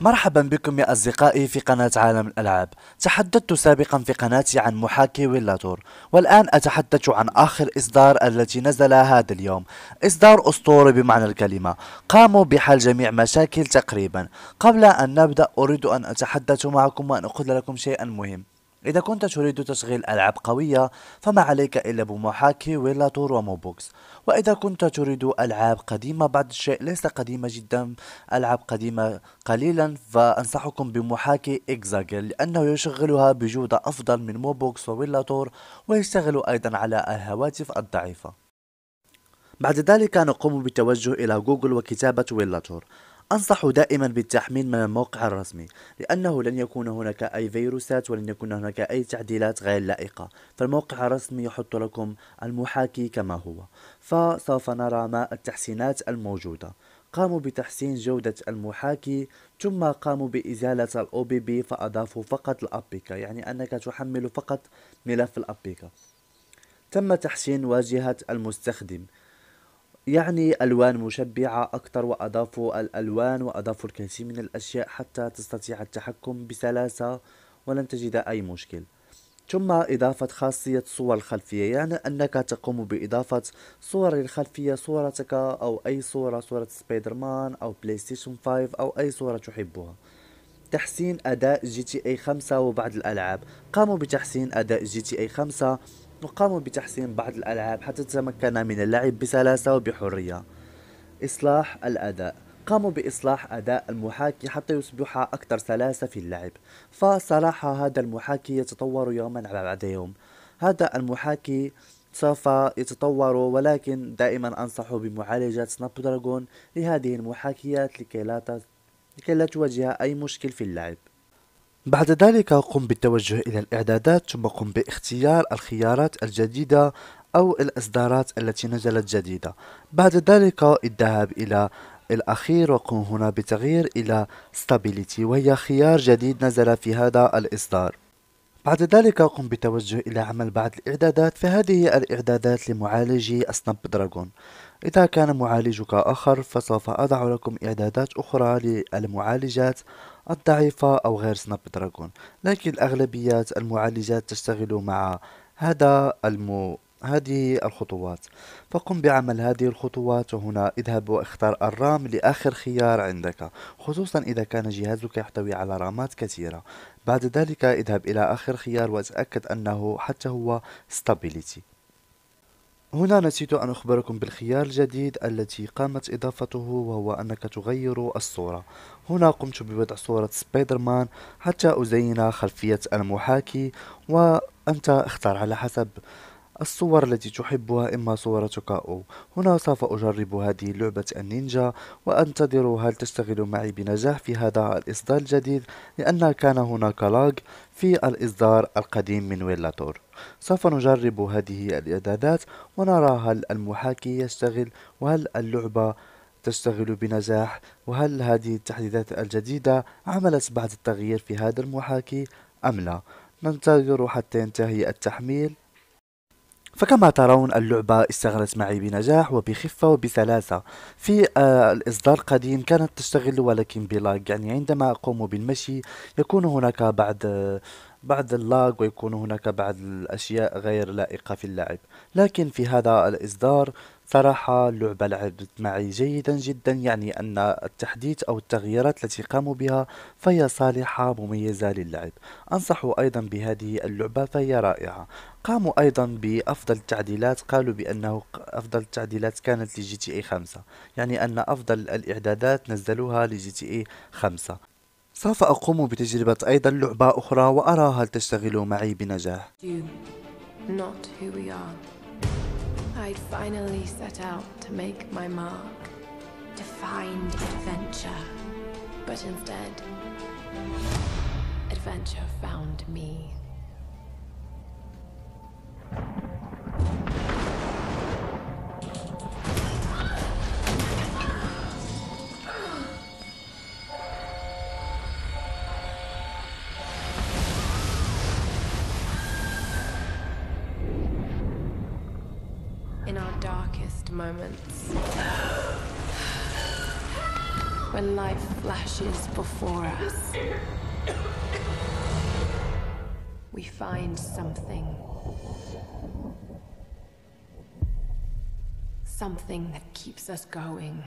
مرحبا بكم يا أصدقائي في قناة عالم الألعاب. تحدثت سابقا في قناتي عن محاكي ويلاتور والآن أتحدث عن آخر إصدار التي نزل هذا اليوم. إصدار أسطوري بمعنى الكلمة. قاموا بحل جميع مشاكل تقريبا. قبل أن نبدأ أريد أن أتحدث معكم وأن أقول لكم شيئا مهم. إذا كنت تريد تشغيل ألعاب قوية فما عليك إلا بمحاكي ويلاتور وموبوكس. وإذا كنت تريد ألعاب قديمة بعض الشيء ليس قديمة جدا ألعاب قديمة قليلا فأنصحكم بمحاكي إكزاجل لأنه يشغلها بجودة أفضل من Mobox و Winlator ويشتغل أيضا على الهواتف الضعيفة. بعد ذلك نقوم بالتوجه إلى جوجل وكتابة Winlator أنصح دائما بالتحميل من الموقع الرسمي لأنه لن يكون هناك أي فيروسات ولن يكون هناك أي تعديلات غير لائقة. فالموقع الرسمي يحط لكم المحاكي كما هو. فسوف نرى ما التحسينات الموجودة. قاموا بتحسين جودة المحاكي ثم قاموا بإزالة الأو بي بي فأضافوا فقط الأبيكا يعني أنك تحمل فقط ملف الأبيكا. تم تحسين واجهة المستخدم. يعني ألوان مشبعة أكثر وأضافوا الألوان وأضافوا الكثير من الأشياء حتى تستطيع التحكم بسلاسة ولن تجد أي مشكل. ثم إضافة خاصية صور الخلفية يعني أنك تقوم بإضافة صور للخلفية صورتك أو أي صورة صورة سبايدر مان أو بلاي ستيشن 5 أو أي صورة تحبها. تحسين أداء GTA 5 وبعض الألعاب. قاموا بتحسين أداء GTA 5 وقاموا بتحسين بعض الألعاب حتى تتمكن من اللعب بسلاسة وبحرية. إصلاح الأداء. قاموا بإصلاح أداء المحاكي حتى يصبح أكثر سلاسة في اللعب. فصراحة هذا المحاكي يتطور يوما بعد يوم. هذا المحاكي سوف يتطور ولكن دائما أنصح بمعالجة سناب دراجون لهذه المحاكيات لكي لا لكي لا تواجه أي مشكل في اللعب. بعد ذلك قم بالتوجه إلى الإعدادات ثم قم باختيار الخيارات الجديدة أو الإصدارات التي نزلت جديدة. بعد ذلك الذهاب إلى الأخير وقم هنا بتغيير إلى Stability وهي خيار جديد نزل في هذا الإصدار. بعد ذلك قم بالتوجه إلى عمل بعض الإعدادات فهذه الإعدادات لمعالجي سناب دراجون إذا كان معالجك آخر فسوف أضع لكم إعدادات أخرى للمعالجات الضعيفة أو غير سناب دراجون لكن الأغلبيات المعالجات تشتغل مع هذا المو هذه الخطوات. فقم بعمل هذه الخطوات وهنا اذهب واختار الرام لآخر خيار عندك. خصوصا إذا كان جهازك يحتوي على رامات كثيرة. بعد ذلك اذهب إلى آخر خيار وتأكد أنه حتى هو Stability. هنا نسيت أن أخبركم بالخيار الجديد التي قامت إضافته وهو أنك تغير الصورة. هنا قمت بوضع صورة سبايدر مان حتى أزين خلفية المحاكي وأنت اختار على حسب. الصور التي تحبها إما صورتك أو هنا سوف أجرب هذه لعبة النينجا وأنتظر هل تشتغل معي بنجاح في هذا الإصدار الجديد لأن كان هناك لاج في الإصدار القديم من ويلاتور. سوف نجرب هذه الإعدادات ونرى هل المحاكي يشتغل وهل اللعبة تشتغل بنجاح وهل هذه التحديثات الجديدة عملت بعض التغيير في هذا المحاكي أم لا. ننتظر حتى ينتهي التحميل. فكما ترون اللعبة اشتغلت معي بنجاح وبخفة وبسلاسة. في آه الإصدار القديم كانت تشتغل ولكن بلاج يعني عندما أقوم بالمشي يكون هناك بعض آه بعض اللاج ويكون هناك بعض الأشياء غير لائقة في اللعب لكن في هذا الإصدار صراحة اللعبة لعبت معي جيدا جدا يعني أن التحديث أو التغييرات التي قاموا بها فهي صالحة مميزة للعب. أنصح أيضا بهذه اللعبة فهي رائعة. قاموا أيضا بأفضل التعديلات قالوا بأنه أفضل التعديلات كانت ل GTA 5 يعني أن أفضل الإعدادات نزلوها ل GTA 5 سوف أقوم بتجربة أيضا لعبة أخرى وأرى هل تشتغل معي بنجاح. Darkest moments. when life flashes before us, we find something. Something that keeps us going.